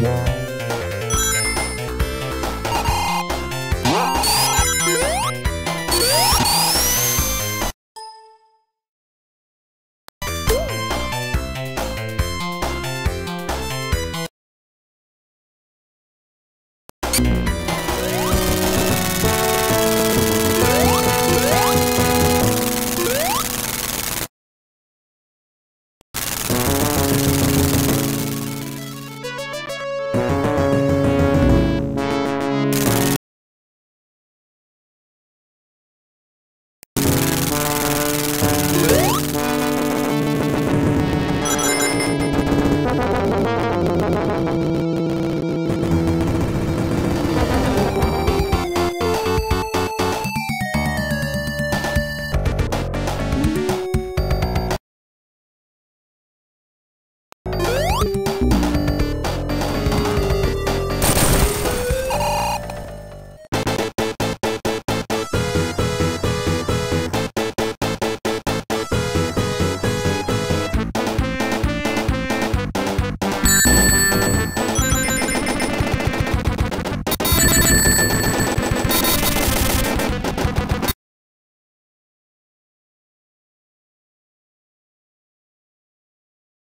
Wow.